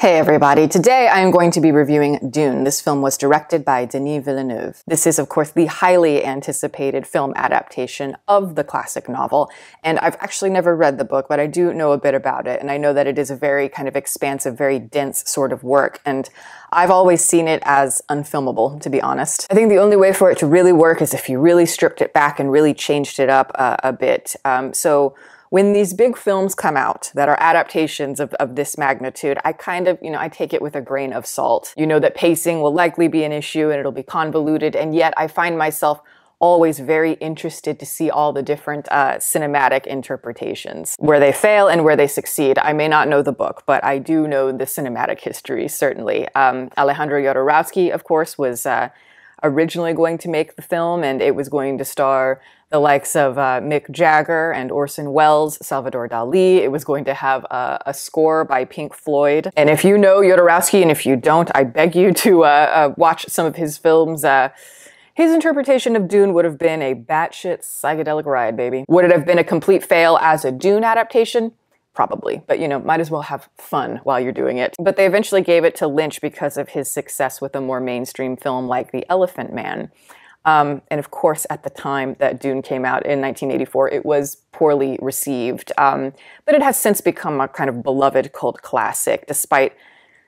Hey everybody, today I am going to be reviewing Dune. This film was directed by Denis Villeneuve. This is, of course, the highly anticipated film adaptation of the classic novel, and I've actually never read the book, but I do know a bit about it, and I know that it is a very kind of expansive, very dense sort of work, and I've always seen it as unfilmable, to be honest. I think the only way for it to really work is if you really stripped it back and really changed it up uh, a bit. Um, so when these big films come out that are adaptations of, of this magnitude, I kind of, you know, I take it with a grain of salt. You know that pacing will likely be an issue and it'll be convoluted, and yet I find myself always very interested to see all the different uh, cinematic interpretations, where they fail and where they succeed. I may not know the book, but I do know the cinematic history, certainly. Um, Alejandro Jodorowsky, of course, was uh, originally going to make the film, and it was going to star the likes of uh, Mick Jagger and Orson Welles, Salvador Dali. It was going to have a, a, score by Pink Floyd. And if you know Jodorowsky, and if you don't, I beg you to uh, uh, watch some of his films. Uh, his interpretation of Dune would have been a batshit psychedelic ride, baby. Would it have been a complete fail as a Dune adaptation? Probably, but you know, might as well have fun while you're doing it. But they eventually gave it to Lynch because of his success with a more mainstream film like The Elephant Man. Um, and of course, at the time that Dune came out in 1984, it was poorly received. Um, but it has since become a kind of beloved cult classic, despite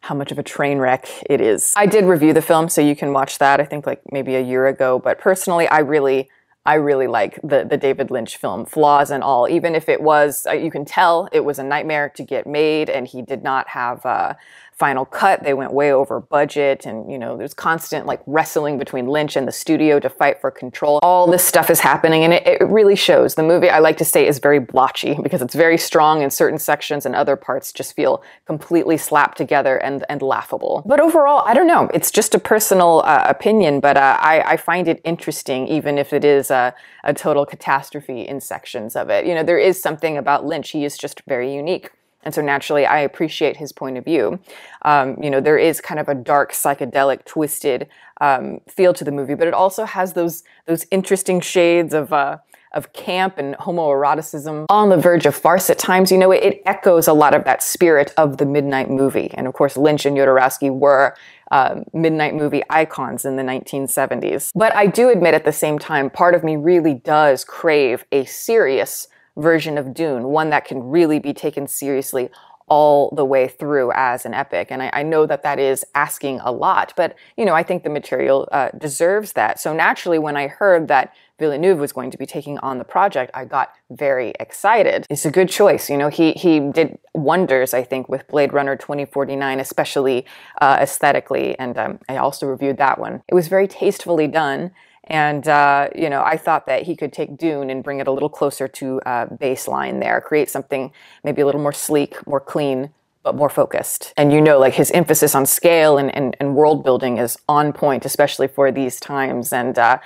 how much of a train wreck it is. I did review the film, so you can watch that, I think like maybe a year ago. But personally, I really I really like the the David Lynch film, flaws and all. Even if it was, uh, you can tell it was a nightmare to get made, and he did not have uh, final cut. They went way over budget, and you know, there's constant like wrestling between Lynch and the studio to fight for control. All this stuff is happening, and it, it really shows. The movie, I like to say, is very blotchy because it's very strong in certain sections, and other parts just feel completely slapped together and and laughable. But overall, I don't know. It's just a personal uh, opinion, but uh, I, I find it interesting, even if it is a, a total catastrophe in sections of it. You know, there is something about Lynch. He is just very unique. And so naturally, I appreciate his point of view. Um, you know, there is kind of a dark, psychedelic, twisted um, feel to the movie, but it also has those those interesting shades of. Uh, of camp and homoeroticism on the verge of farce at times. You know, it, it, echoes a lot of that spirit of the midnight movie. And of course, Lynch and Jodorowsky were uh, midnight movie icons in the 1970s. But I do admit at the same time, part of me really does crave a serious version of Dune, one that can really be taken seriously all the way through as an epic. And I, I, know that that is asking a lot, but you know, I think the material uh, deserves that. So naturally, when I heard that Villeneuve was going to be taking on the project, I got very excited. It's a good choice. You know, he he did wonders, I think, with Blade Runner 2049, especially uh, aesthetically. And um, I also reviewed that one. It was very tastefully done. And, uh, you know, I thought that he could take Dune and bring it a little closer to uh, baseline there, create something maybe a little more sleek, more clean, but more focused. And you know, like his emphasis on scale and, and, and world building is on point, especially for these times. And uh,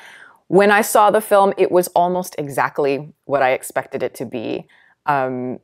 when I saw the film, it was almost exactly what I expected it to be. Um,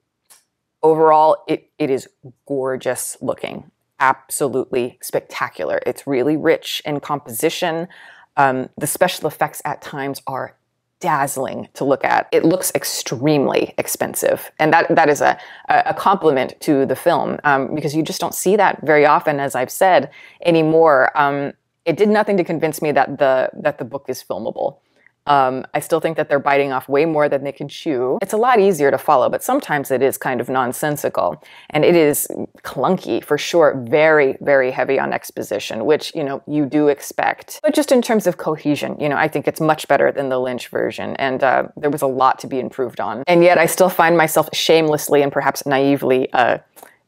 overall, it, it is gorgeous looking, absolutely spectacular. It's really rich in composition. Um, the special effects at times are dazzling to look at. It looks extremely expensive, and that that is a a compliment to the film um, because you just don't see that very often, as I've said anymore. Um, it did nothing to convince me that the that the book is filmable. Um, I still think that they're biting off way more than they can chew. It's a lot easier to follow, but sometimes it is kind of nonsensical. And it is clunky for sure, very, very heavy on exposition, which, you know, you do expect. But just in terms of cohesion, you know, I think it's much better than the Lynch version. And uh, there was a lot to be improved on. And yet I still find myself shamelessly and perhaps naively uh,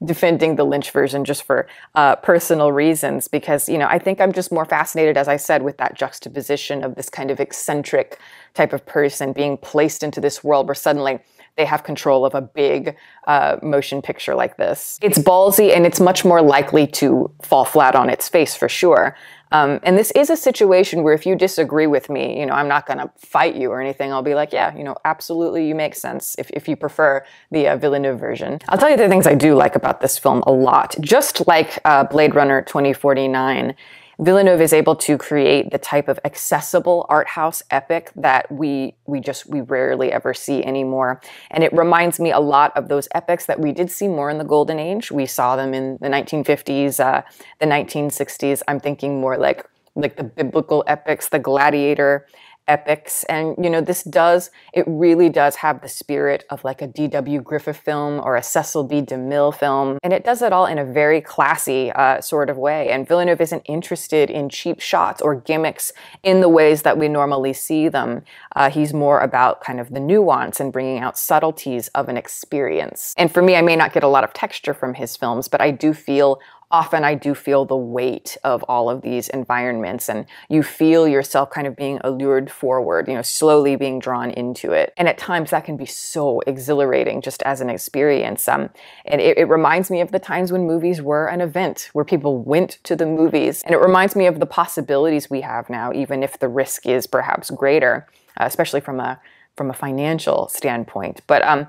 defending the Lynch version just for uh, personal reasons because you know I think I'm just more fascinated, as I said, with that juxtaposition of this kind of eccentric type of person being placed into this world where suddenly they have control of a big uh, motion picture like this. It's ballsy and it's much more likely to fall flat on its face for sure. Um, and this is a situation where if you disagree with me, you know, I'm not going to fight you or anything. I'll be like, yeah, you know, absolutely, you make sense if, if you prefer the uh, Villeneuve version. I'll tell you the things I do like about this film a lot. Just like uh, Blade Runner 2049, Villeneuve is able to create the type of accessible art house epic that we we just we rarely ever see anymore. And it reminds me a lot of those epics that we did see more in the golden age. We saw them in the 1950s, uh, the 1960s. I'm thinking more like like the biblical epics, the gladiator epics. And, you know, this does, it really does have the spirit of like a D.W. Griffith film or a Cecil B. DeMille film. And it does it all in a very classy uh, sort of way. And Villeneuve isn't interested in cheap shots or gimmicks in the ways that we normally see them. Uh, he's more about kind of the nuance and bringing out subtleties of an experience. And for me, I may not get a lot of texture from his films, but I do feel often I do feel the weight of all of these environments and you feel yourself kind of being allured forward, you know, slowly being drawn into it. And at times that can be so exhilarating just as an experience. Um, and it, it reminds me of the times when movies were an event, where people went to the movies. And it reminds me of the possibilities we have now, even if the risk is perhaps greater, uh, especially from a from a financial standpoint. But um,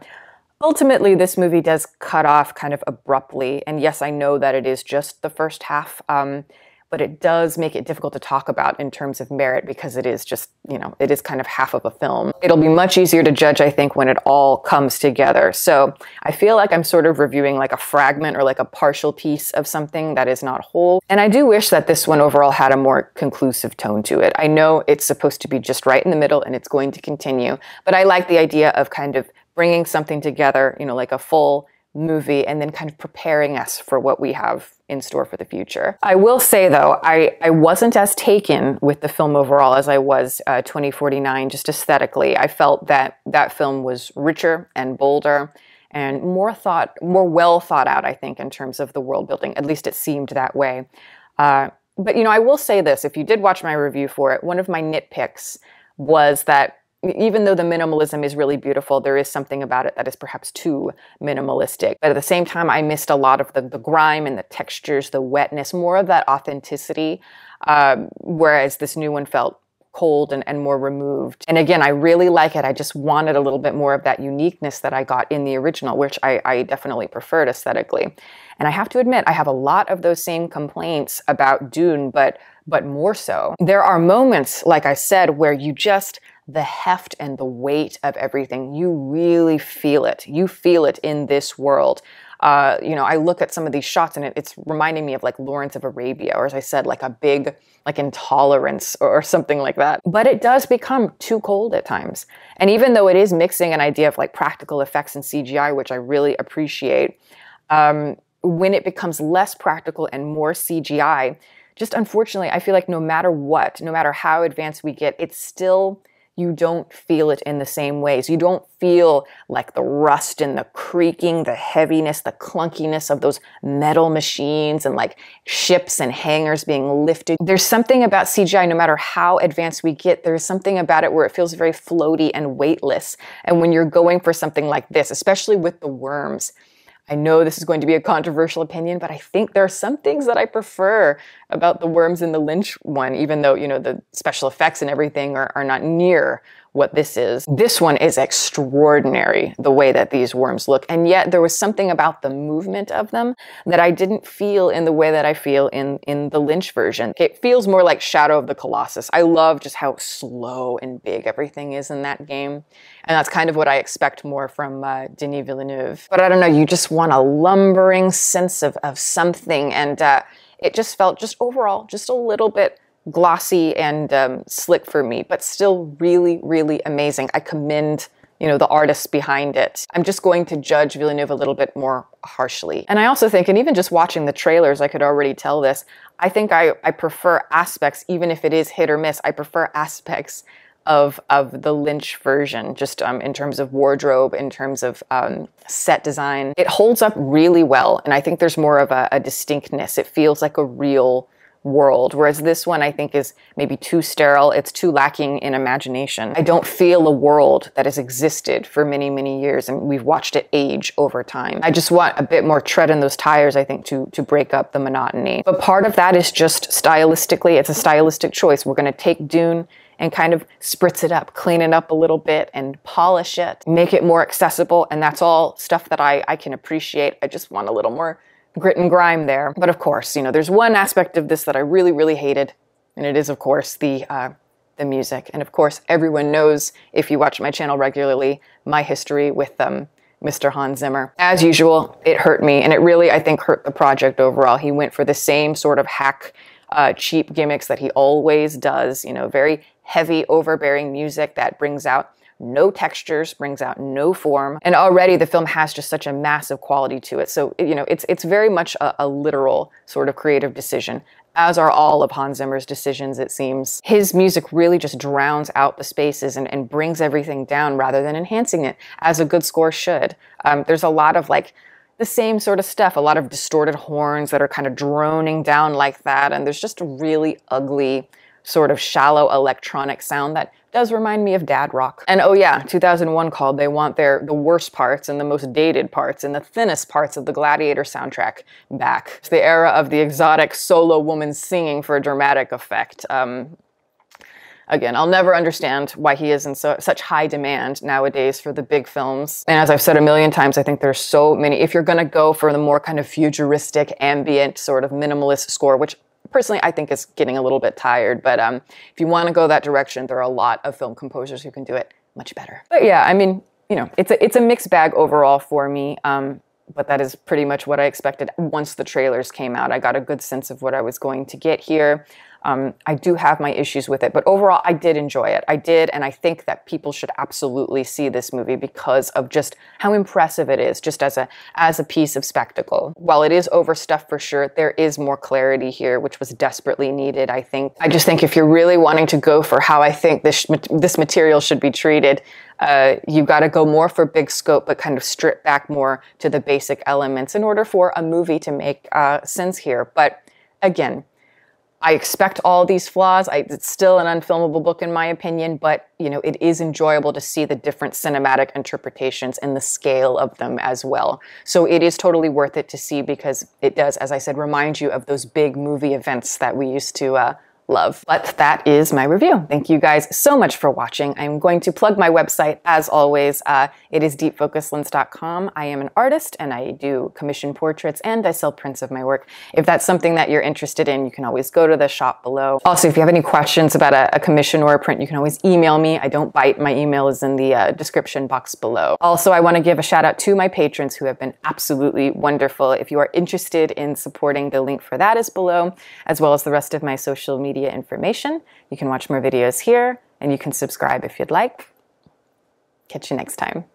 Ultimately, this movie does cut off kind of abruptly. And yes, I know that it is just the first half, um, but it does make it difficult to talk about in terms of merit because it is just, you know, it is kind of half of a film. It'll be much easier to judge, I think, when it all comes together. So I feel like I'm sort of reviewing like a fragment or like a partial piece of something that is not whole. And I do wish that this one overall had a more conclusive tone to it. I know it's supposed to be just right in the middle and it's going to continue, but I like the idea of kind of bringing something together, you know, like a full movie and then kind of preparing us for what we have in store for the future. I will say though, I, I wasn't as taken with the film overall as I was uh, 2049 just aesthetically. I felt that that film was richer and bolder and more thought, more well thought out, I think, in terms of the world building. At least it seemed that way. Uh, but you know, I will say this, if you did watch my review for it, one of my nitpicks was that even though the minimalism is really beautiful, there is something about it that is perhaps too minimalistic. But at the same time, I missed a lot of the, the grime and the textures, the wetness, more of that authenticity. Um, whereas this new one felt cold and, and more removed. And again, I really like it. I just wanted a little bit more of that uniqueness that I got in the original, which I, I definitely preferred aesthetically. And I have to admit, I have a lot of those same complaints about Dune, but but more so. There are moments, like I said, where you just the heft and the weight of everything. You really feel it. You feel it in this world. Uh, you know, I look at some of these shots and it, it's reminding me of like Lawrence of Arabia, or as I said, like a big like intolerance or, or something like that. But it does become too cold at times. And even though it is mixing an idea of like practical effects and CGI, which I really appreciate, um, when it becomes less practical and more CGI, just unfortunately, I feel like no matter what, no matter how advanced we get, it's still you don't feel it in the same ways. You don't feel like the rust and the creaking, the heaviness, the clunkiness of those metal machines and like ships and hangars being lifted. There's something about CGI, no matter how advanced we get, there's something about it where it feels very floaty and weightless. And when you're going for something like this, especially with the worms, I know this is going to be a controversial opinion, but I think there are some things that I prefer about the worms in the Lynch one, even though, you know, the special effects and everything are, are not near what this is. This one is extraordinary, the way that these worms look. And yet there was something about the movement of them that I didn't feel in the way that I feel in, in the Lynch version. It feels more like Shadow of the Colossus. I love just how slow and big everything is in that game. And that's kind of what I expect more from uh, Denis Villeneuve. But I don't know, you just want a lumbering sense of, of something. And uh, it just felt just overall just a little bit glossy and um, slick for me, but still really, really amazing. I commend you know, the artists behind it. I'm just going to judge Villeneuve a little bit more harshly. And I also think, and even just watching the trailers, I could already tell this, I think I, I prefer aspects, even if it is hit or miss, I prefer aspects of, of the Lynch version, just um, in terms of wardrobe, in terms of um, set design. It holds up really well, and I think there's more of a, a distinctness. It feels like a real world, whereas this one I think is maybe too sterile. It's too lacking in imagination. I don't feel a world that has existed for many, many years, and we've watched it age over time. I just want a bit more tread in those tires, I think, to, to break up the monotony. But part of that is just stylistically, it's a stylistic choice. We're going to take Dune and kind of spritz it up, clean it up a little bit and polish it, make it more accessible. And that's all stuff that I, I can appreciate. I just want a little more grit and grime there. But of course, you know, there's one aspect of this that I really, really hated, and it is, of course, the uh, the music. And of course, everyone knows if you watch my channel regularly, my history with um, Mr. Hans Zimmer. As usual, it hurt me, and it really, I think, hurt the project overall. He went for the same sort of hack, uh, cheap gimmicks that he always does. You know, very heavy, overbearing music that brings out no textures, brings out no form, and already the film has just such a massive quality to it. So you know, it's it's very much a, a literal sort of creative decision, as are all of Hans Zimmer's decisions. It seems his music really just drowns out the spaces and, and brings everything down rather than enhancing it, as a good score should. Um, there's a lot of like the same sort of stuff, a lot of distorted horns that are kind of droning down like that, and there's just a really ugly sort of shallow electronic sound that does remind me of dad rock. And oh yeah, 2001 called they want their the worst parts and the most dated parts and the thinnest parts of the Gladiator soundtrack back. It's the era of the exotic solo woman singing for a dramatic effect. Um, again, I'll never understand why he is in so, such high demand nowadays for the big films. And as I've said a million times, I think there's so many. If you're going to go for the more kind of futuristic, ambient, sort of minimalist score, which personally I think is getting a little bit tired. But um, if you want to go that direction, there are a lot of film composers who can do it much better. But yeah, I mean, you know, it's a it's a mixed bag overall for me. Um, but that is pretty much what I expected once the trailers came out. I got a good sense of what I was going to get here. Um, I do have my issues with it, but overall, I did enjoy it. I did, and I think that people should absolutely see this movie because of just how impressive it is, just as a as a piece of spectacle. While it is overstuffed for sure, there is more clarity here, which was desperately needed. I think. I just think if you're really wanting to go for how I think this this material should be treated, uh, you got to go more for big scope, but kind of strip back more to the basic elements in order for a movie to make uh, sense here. But again, I expect all these flaws. I, it's still an unfilmable book in my opinion, but you know it is enjoyable to see the different cinematic interpretations and the scale of them as well. So it is totally worth it to see because it does, as I said, remind you of those big movie events that we used to uh, love. But that is my review. Thank you guys so much for watching. I'm going to plug my website as always. Uh, it is deepfocuslens.com. I am an artist and I do commission portraits and I sell prints of my work. If that's something that you're interested in, you can always go to the shop below. Also, if you have any questions about a, a commission or a print, you can always email me. I don't bite. My email is in the uh, description box below. Also, I want to give a shout out to my patrons who have been absolutely wonderful. If you are interested in supporting, the link for that is below, as well as the rest of my social media media information. You can watch more videos here and you can subscribe if you'd like. Catch you next time.